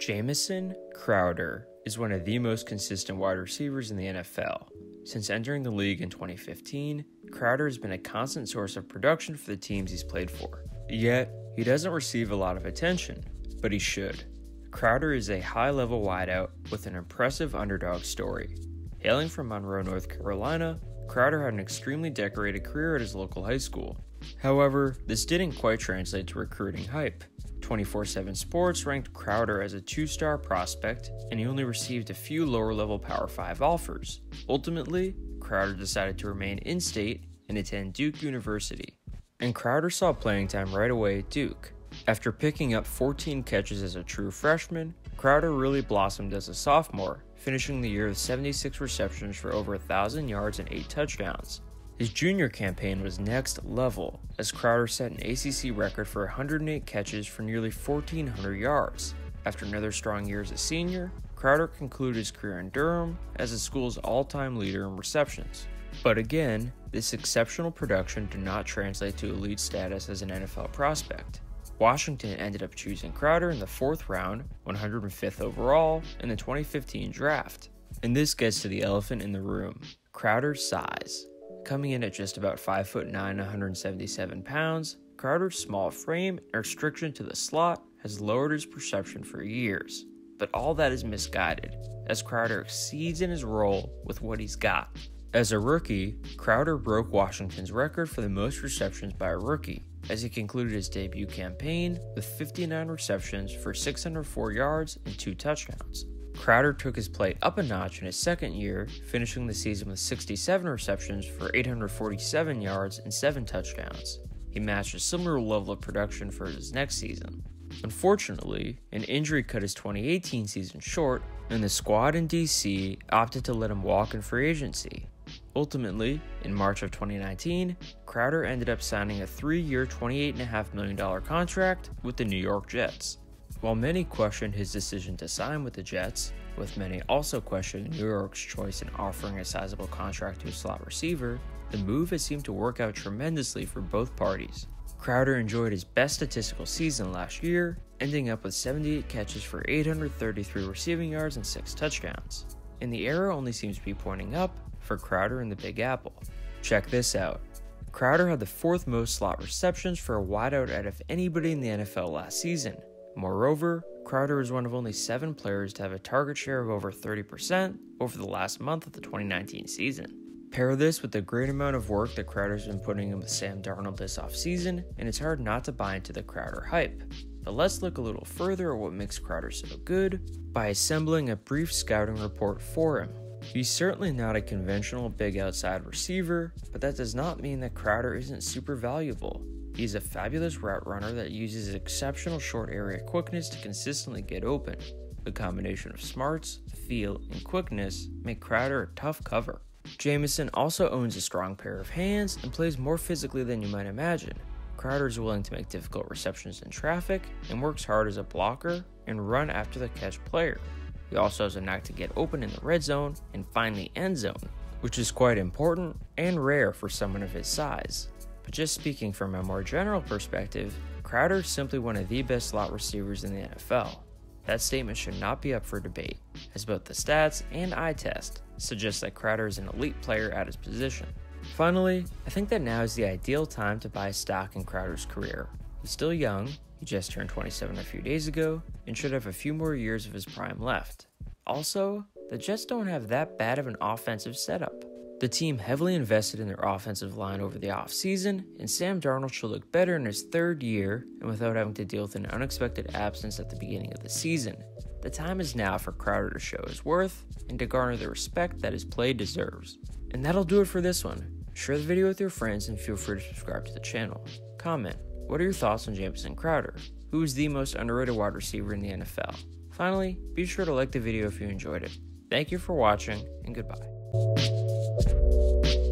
Jamison Crowder is one of the most consistent wide receivers in the NFL. Since entering the league in 2015, Crowder has been a constant source of production for the teams he's played for. Yet, he doesn't receive a lot of attention, but he should. Crowder is a high level wideout with an impressive underdog story. Hailing from Monroe, North Carolina, Crowder had an extremely decorated career at his local high school. However, this didn't quite translate to recruiting hype. 24 7 Sports ranked Crowder as a two star prospect, and he only received a few lower level Power 5 offers. Ultimately, Crowder decided to remain in state and attend Duke University. And Crowder saw playing time right away at Duke. After picking up 14 catches as a true freshman, Crowder really blossomed as a sophomore, finishing the year with 76 receptions for over 1,000 yards and 8 touchdowns. His junior campaign was next level, as Crowder set an ACC record for 108 catches for nearly 1,400 yards. After another strong year as a senior, Crowder concluded his career in Durham as the school's all time leader in receptions. But again, this exceptional production did not translate to elite status as an NFL prospect. Washington ended up choosing Crowder in the fourth round, 105th overall, in the 2015 draft. And this gets to the elephant in the room Crowder's size. Coming in at just about 5 foot 9, 177 pounds, Crowder's small frame and restriction to the slot has lowered his perception for years. But all that is misguided, as Crowder exceeds in his role with what he's got. As a rookie, Crowder broke Washington's record for the most receptions by a rookie, as he concluded his debut campaign with 59 receptions for 604 yards and 2 touchdowns. Crowder took his play up a notch in his second year, finishing the season with 67 receptions for 847 yards and 7 touchdowns. He matched a similar level of production for his next season. Unfortunately, an injury cut his 2018 season short, and the squad in DC opted to let him walk in free agency. Ultimately, in March of 2019, Crowder ended up signing a three year, $28.5 million contract with the New York Jets. While many questioned his decision to sign with the Jets, with many also questioning New York's choice in offering a sizable contract to a slot receiver, the move has seemed to work out tremendously for both parties. Crowder enjoyed his best statistical season last year, ending up with 78 catches for 833 receiving yards and 6 touchdowns. And the arrow only seems to be pointing up for Crowder in the Big Apple. Check this out. Crowder had the fourth most slot receptions for a wideout out of anybody in the NFL last season, Moreover, Crowder is one of only seven players to have a target share of over 30% over the last month of the 2019 season. Pair this with the great amount of work that Crowder's been putting in with Sam Darnold this offseason, and it's hard not to buy into the Crowder hype. But let's look a little further at what makes Crowder so good by assembling a brief scouting report for him. He's certainly not a conventional big outside receiver, but that does not mean that Crowder isn't super valuable. He's a fabulous route runner that uses exceptional short area quickness to consistently get open. The combination of smarts, feel, and quickness make Crowder a tough cover. Jamison also owns a strong pair of hands and plays more physically than you might imagine. Crowder is willing to make difficult receptions in traffic and works hard as a blocker and run after the catch player. He also has a knack to get open in the red zone and find the end zone, which is quite important and rare for someone of his size. But just speaking from a more general perspective, Crowder is simply one of the best slot receivers in the NFL. That statement should not be up for debate, as both the stats and eye test suggest that Crowder is an elite player at his position. Finally, I think that now is the ideal time to buy stock in Crowder's career. He's still young, he just turned 27 a few days ago, and should have a few more years of his prime left. Also, the Jets don't have that bad of an offensive setup. The team heavily invested in their offensive line over the offseason, and Sam Darnold should look better in his third year and without having to deal with an unexpected absence at the beginning of the season. The time is now for Crowder to show his worth and to garner the respect that his play deserves. And that'll do it for this one. Share the video with your friends and feel free to subscribe to the channel. Comment, what are your thoughts on Jamison Crowder? Who is the most underrated wide receiver in the NFL? Finally, be sure to like the video if you enjoyed it. Thank you for watching, and goodbye. えっ?